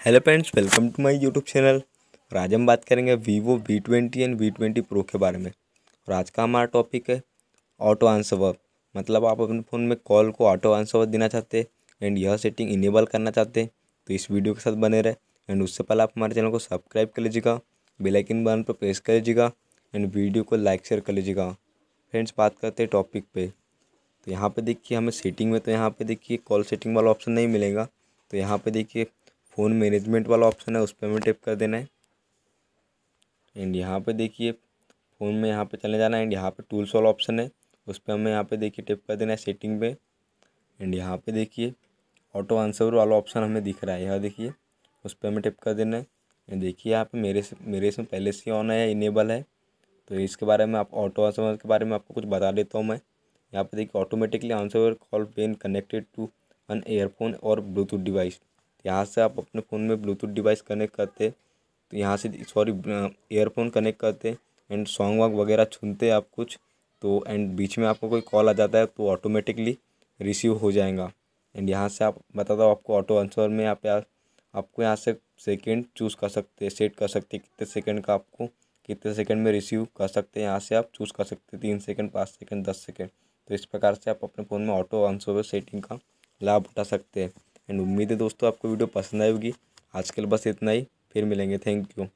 Hello friends welcome to my YouTube channel और आज हम बात करेंगे Vivo V twenty and V twenty pro के बारे में। और आज का हमारा टॉपिक है ऑटो आंसर वर्क मतलब आप अपने फ़ोन में कॉल को ऑटो आंसर वर्क देना चाहते हैं एंड यह सेटिंग इनेबल करना चाहते हैं तो इस वीडियो के साथ बने रहे। एंड उससे पहले आप हमारे चैनल को सब्सक्राइब कर लीजिएगा बेलाइकिन बटन पर प्रेस कर लीजिएगा एंड वीडियो को लाइक शेयर कर लीजिएगा। फ्रेंड्स बात करते हैं टॉपिक पे। तो यहाँ पे देखिए, हमें सेटिंग में तो यहाँ पे देखिए कॉल सेटिंग वाला ऑप्शन नहीं मिलेगा। तो यहाँ पे देखिए फ़ोन मैनेजमेंट वाला ऑप्शन है, उस पर हमें टिप कर देना है। एंड यहाँ पे देखिए, फ़ोन में यहाँ पे चले जाना है, एंड यहाँ पे टूल्स वाला ऑप्शन है, उस पर हमें यहाँ पे देखिए टिप कर देना है सेटिंग पे। एंड यहाँ पे देखिए, ऑटो आंसर वाला ऑप्शन हमें दिख रहा है, यहाँ देखिए, उस पर हमें टिप कर देना है। एंड देखिए, यहाँ पे मेरे से मेरे से पहले से ऑन है, इनेबल है तो इसके बारे में आप, ऑटो आंसर के बारे में आपको कुछ बता देता हूँ मैं। यहाँ पे देखिए automatically answer call when connected to an earphone और ब्लूटूथ डिवाइस यहाँ से आप अपने फ़ोन में ब्लूटूथ डिवाइस कनेक्ट करते तो यहाँ से सॉरी ईयरफोन कनेक्ट करते एंड सॉन्ग वॉन्ग वगैरह सुनते आप कुछ तो एंड बीच में आपको कोई कॉल आ जाता है तो ऑटोमेटिकली रिसीव हो जाएगा। एंड यहाँ से आप, बता दो आपको ऑटो आंसर में यहाँ पे आपको यहाँ से सेकेंड चूज़ कर सकते सेट कर सकते, कितने सेकेंड का आपको, कितने सेकेंड में रिसीव कर सकते हैं, यहाँ से आप चूज़ कर सकते, तीन सेकेंड पाँच सेकेंड दस सेकेंड तो इस प्रकार से आप अपने फ़ोन में ऑटो आंसर सेटिंग का लाभ उठा सकते हैं। एंड उम्मीद है दोस्तों आपको वीडियो पसंद आएगी आजकल बस इतना ही। फिर मिलेंगे। Thank you